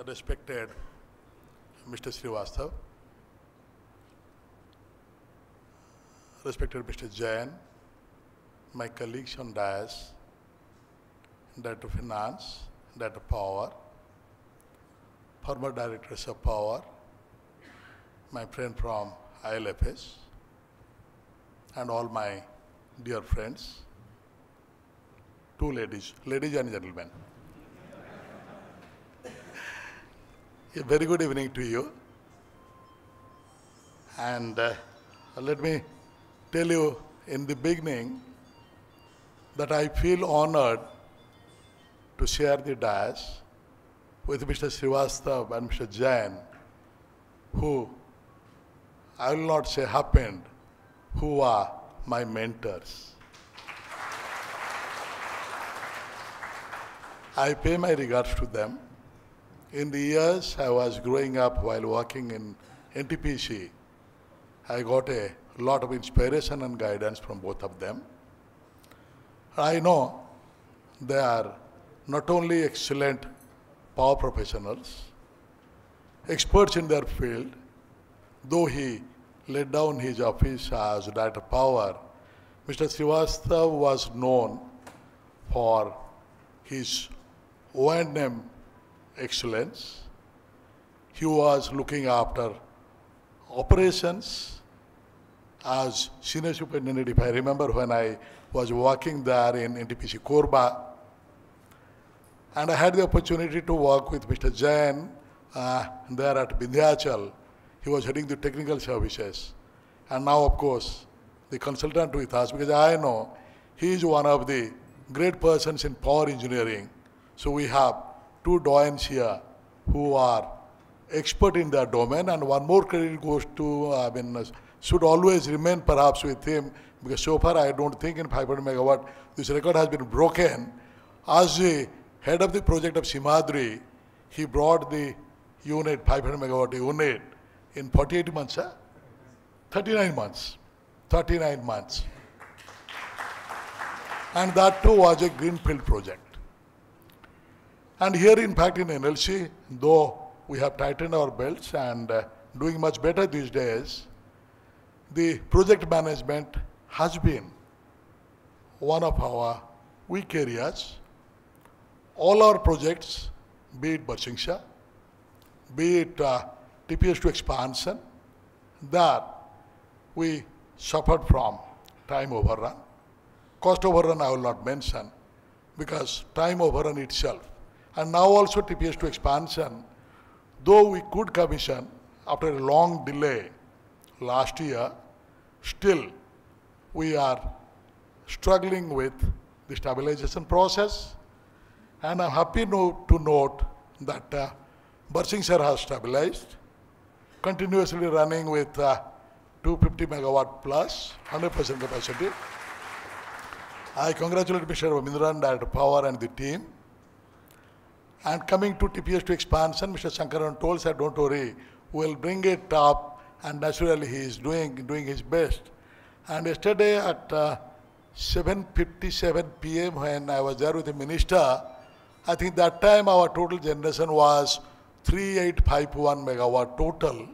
respected Mr. Srivastav, respected Mr. Jain, my colleagues on DIAS, Director of Finance, Director of Power, former directors of Power, my friend from ILFS, and all my dear friends, two ladies, ladies and gentlemen. A very good evening to you. And uh, let me tell you in the beginning that I feel honored to share the dais with Mr. Srivastav and Mr. Jain, who I will not say happened, who are my mentors. I pay my regards to them. In the years I was growing up while working in NTPC, I got a lot of inspiration and guidance from both of them. I know they are not only excellent power professionals, experts in their field, though he laid down his office as Director Power, Mr. Srivastav was known for his O&M excellence. He was looking after operations as senior superintendent, if I remember when I was working there in NTPC Korba. And I had the opportunity to work with Mr. Jain uh, there at Vindhyachal. He was heading the technical services. And now, of course, the consultant with us, because I know he is one of the great persons in power engineering. So we have two doyens here who are expert in their domain, and one more credit goes to, uh, I mean, uh, should always remain perhaps with him, because so far I don't think in 500 megawatt this record has been broken. As the head of the project of Simhadri, he brought the unit, 500 megawatt unit, in 48 months, huh? 39 months. 39 months. And that too was a greenfield project. And here, in fact, in NLC, though we have tightened our belts and uh, doing much better these days, the project management has been one of our weak areas. All our projects, be it Barsingsar, be it uh, TPS2 expansion, that we suffered from time overrun. Cost overrun I will not mention because time overrun itself. And now also TPS2 expansion, though we could commission after a long delay last year, still we are struggling with the stabilization process. And I'm happy no, to note that uh, Barsingsar has stabilized, continuously running with uh, 250 megawatt plus, 100% capacity. I congratulate Mr. Ramindran, Director Power and the team. And coming to TPS2 expansion, Mr. Shankaran told, said, don't worry, we'll bring it up and naturally he is doing, doing his best. And yesterday at uh, 7.57 p.m. when I was there with the minister, I think that time our total generation was 3851 megawatt total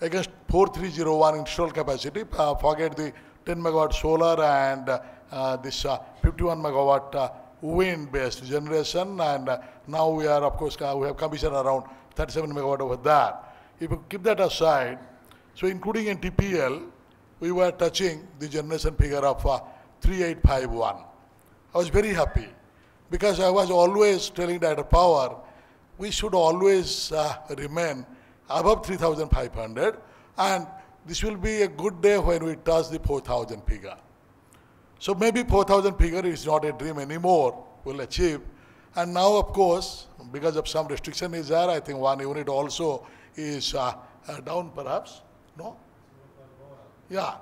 against 4301 installed capacity. Uh, forget the 10 megawatt solar and uh, this uh, 51 megawatt uh, wind-based generation. And uh, now we are, of course, we have commissioned around 37 megawatt over that. If you keep that aside, so including NTPL, we were touching the generation figure of uh, 3851. I was very happy because I was always telling Director Power, we should always uh, remain above 3,500 and this will be a good day when we touch the 4,000 figure. So maybe 4,000 figure is not a dream anymore, we'll achieve. And now, of course, because of some restriction is there, I think one unit also is uh, uh, down perhaps, no? Yeah.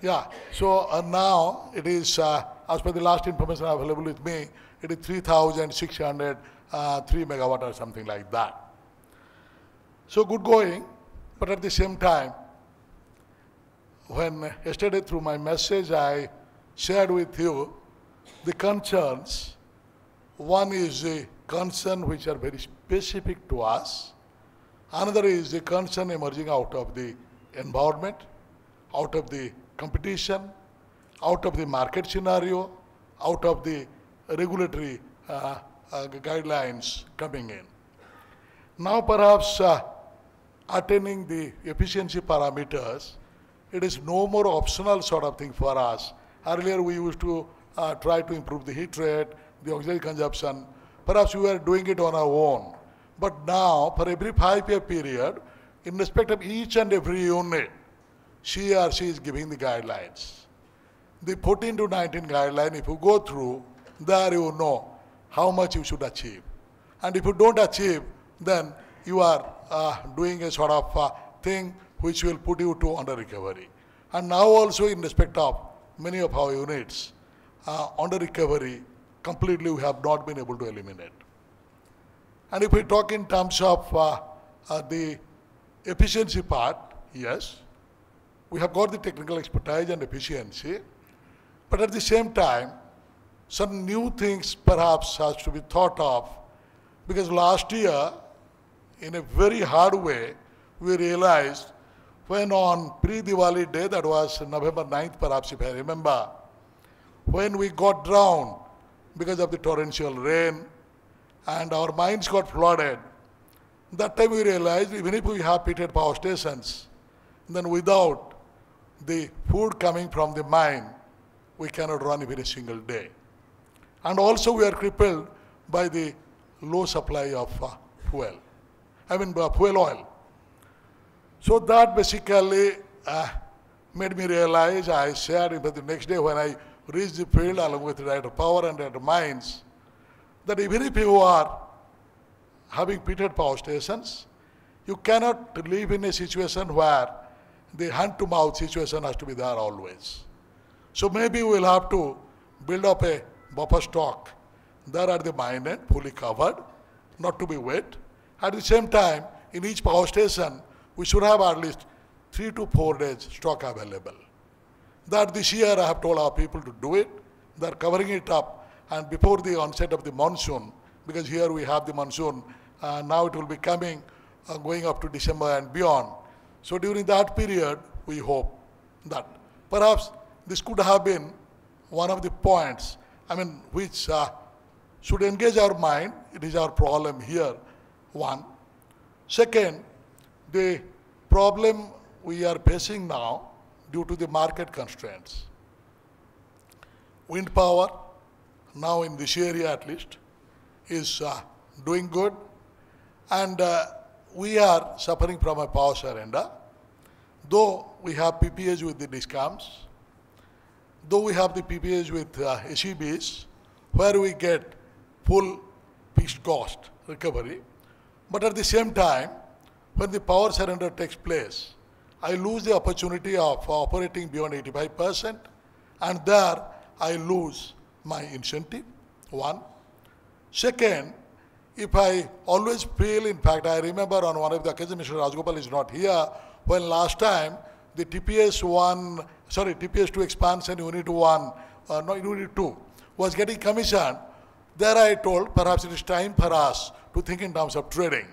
Yeah, so uh, now it is, uh, as per the last information available with me, it is 3,603 megawatt or something like that. So good going, but at the same time, when yesterday through my message I shared with you the concerns, one is the concern which are very specific to us. Another is the concern emerging out of the environment, out of the competition, out of the market scenario, out of the regulatory uh, uh, guidelines coming in. Now perhaps uh, attaining the efficiency parameters, it is no more optional sort of thing for us. Earlier we used to uh, try to improve the heat rate, the auxiliary consumption. Perhaps we were doing it on our own. But now, for every five-year period, in respect of each and every unit, CERC is giving the guidelines. The 14 to 19 guideline, if you go through, there you know how much you should achieve. And if you don't achieve, then you are uh, doing a sort of uh, thing which will put you to under recovery. And now also in respect of many of our units, uh, under recovery, completely we have not been able to eliminate. And if we talk in terms of uh, uh, the efficiency part, yes, we have got the technical expertise and efficiency, but at the same time, some new things perhaps has to be thought of because last year, in a very hard way, we realized when on pre-Diwali day, that was November 9th perhaps if I remember, when we got drowned because of the torrential rain and our mines got flooded, that time we realized even if we have pithead power stations, then without the food coming from the mine, we cannot run even a single day. And also we are crippled by the low supply of uh, fuel, I mean uh, fuel oil. So that basically uh, made me realize, I shared but the next day when I reached the field along with the director power and director mines, that even if you are having pithead power stations, you cannot live in a situation where the hand-to-mouth situation has to be there always. So maybe we'll have to build up a buffer stock there at the mine end, fully covered, not to be wet. At the same time, in each power station, we should have at least three to four days stock available. That this year I have told our people to do it. They're covering it up. And before the onset of the monsoon, because here we have the monsoon, uh, now it will be coming, uh, going up to December and beyond. So during that period, we hope that perhaps this could have been one of the points, I mean, which uh, should engage our mind. It is our problem here, one. Second, the problem we are facing now due to the market constraints. Wind power, now in this area at least, is uh, doing good. And uh, we are suffering from a power surrender. Though we have PPAs with the DISCOMs, though we have the PPAs with uh, SEBs, where we get full fixed cost recovery, but at the same time, when the power surrender takes place, I lose the opportunity of operating beyond 85%, and there I lose my incentive, one. Second, if I always feel, in fact, I remember on one of the occasions, Mr. Rajgopal is not here, when last time the TPS 1, sorry, TPS 2 expansion, Unit 1, uh, no, Unit 2, was getting commissioned, there I told perhaps it is time for us to think in terms of trading.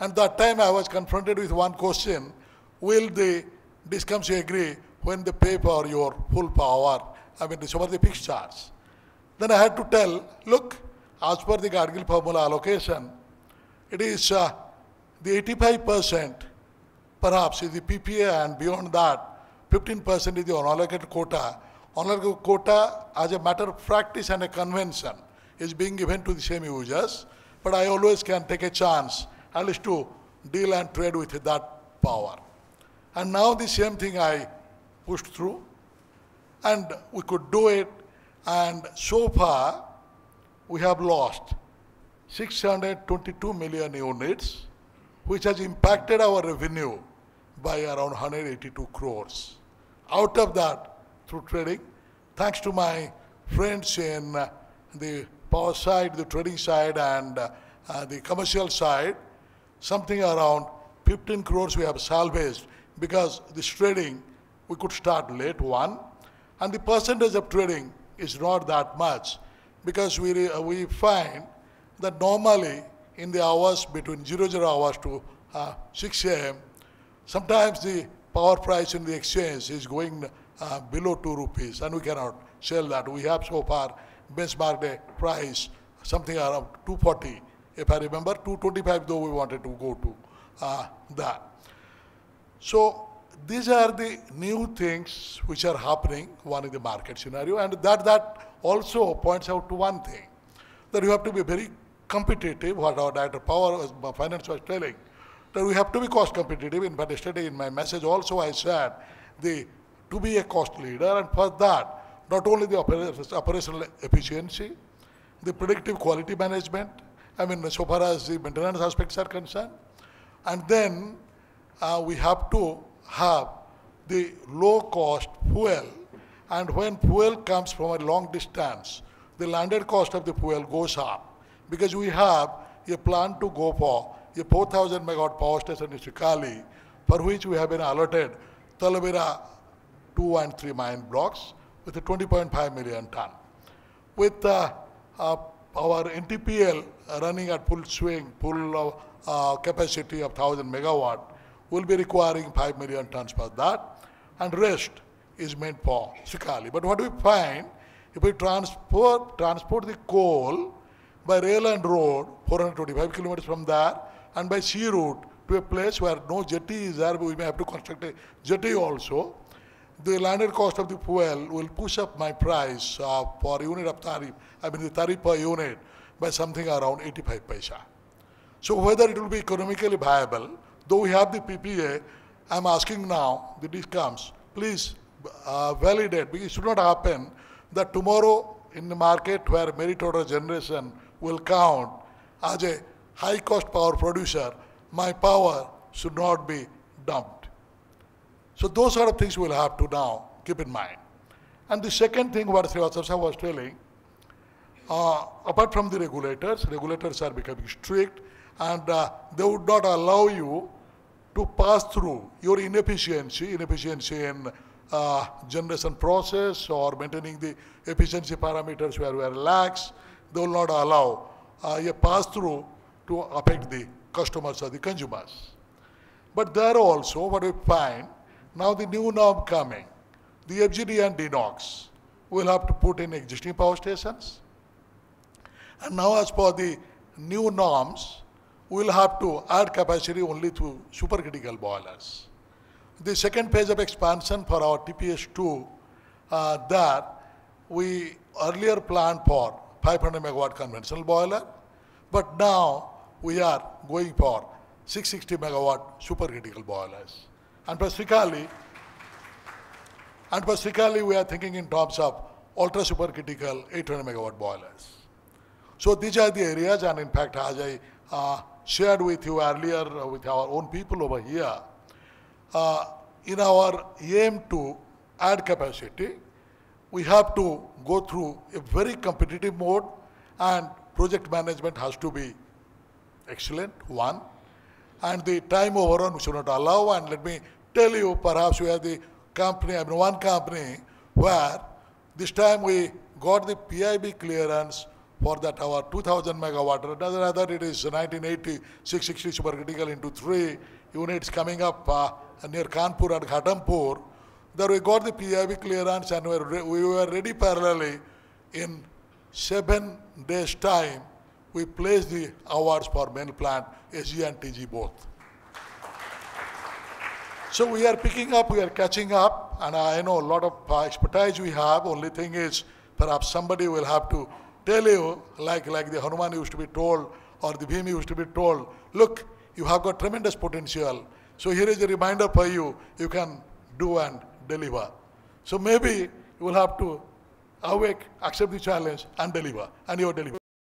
And that time I was confronted with one question, will the DISCOMs agree when they pay for your full power, I mean, this over the fixed charge? Then I had to tell, look, as per the Gadgil formula allocation, it is uh, the 85% perhaps is the PPA and beyond that, 15% is the unallocated quota. Unallocated quota as a matter of practice and a convention is being given to the same users, but I always can take a chance at least to deal and trade with that power. And now the same thing I pushed through, and we could do it, and so far we have lost 622 million units, which has impacted our revenue by around 182 crores. Out of that, through trading, thanks to my friends in the power side, the trading side, and uh, the commercial side, something around 15 crores we have salvaged because this trading we could start late, one, and the percentage of trading is not that much because we, we find that normally in the hours between 00 hours to uh, 6 a.m., sometimes the power price in the exchange is going uh, below 2 rupees and we cannot sell that. We have so far benchmarked a price something around 240. If I remember, 225 though we wanted to go to uh, that. So these are the new things which are happening, one in the market scenario, and that, that also points out to one thing, that you have to be very competitive, what our Director Power was, Finance was telling, that we have to be cost competitive. In fact, yesterday in my message also I said, the, to be a cost leader, and for that, not only the operational efficiency, the predictive quality management, I mean, so far as the maintenance aspects are concerned, and then uh, we have to have the low cost fuel. And when fuel comes from a long distance, the landed cost of the fuel goes up. Because we have a plan to go for a 4000 megawatt power station in Sirkazhi for which we have been allotted Talabira 2 and 3 mine blocks with a 20.5 million ton. With uh, uh, our NTPL running at full swing, full uh, capacity of 1000 megawatt, will be requiring 5 million tons for that, and rest is meant for Sirkazhi. But what we find, if we transport, transport the coal by rail and road, 425 kilometers from there, and by sea route to a place where no jetty is there, we may have to construct a jetty also, the landed cost of the fuel will push up my price uh, for unit of tariff, I mean the tariff per unit, by something around 85 paisa. So whether it will be economically viable, though we have the PPA, I'm asking now the DISCOMs, please uh, validate, because it should not happen that tomorrow in the market where merit order generation will count as a high cost power producer, my power should not be dumped. So those sort of things we'll have to now keep in mind. And the second thing what Srivastava was telling, uh, apart from the regulators, regulators are becoming strict and uh, they would not allow you to pass through your inefficiency, inefficiency in uh, generation process or maintaining the efficiency parameters where we are lax, they will not allow uh, a pass through to affect the customers or the consumers. But there also what we find, now the new norm coming, the FGD and DeNOx will have to put in existing power stations. And now as per the new norms, we will have to add capacity only to supercritical boilers. The second phase of expansion for our TPS2, uh, that we earlier planned for 500 megawatt conventional boiler, but now we are going for 660 megawatt supercritical boilers. And for and for we are thinking in terms of ultra supercritical 800 megawatt boilers. So these are the areas, and in fact, as I uh, shared with you earlier uh, with our own people over here, uh, in our aim to add capacity, we have to go through a very competitive mode and project management has to be excellent, one. And the time overrun we should not allow. And let me tell you, perhaps we are the company, I mean one company where this time we got the PIB clearance for that our 2000 megawatt, rather it is 1980, 660 supercritical into three units coming up uh, near Kanpur and Ghatampur. There we got the PIB clearance and we were, we were ready parallelly in seven days time we placed the awards for main plant, SG and TG both. So we are picking up, we are catching up, and I know a lot of uh, expertise we have. Only thing is, perhaps somebody will have to tell you, like, like the Hanuman used to be told, or the Bhim used to be told, look, you have got tremendous potential. So here is a reminder for you, you can do and deliver. So maybe you will have to awake, accept the challenge and deliver, and you will delivering.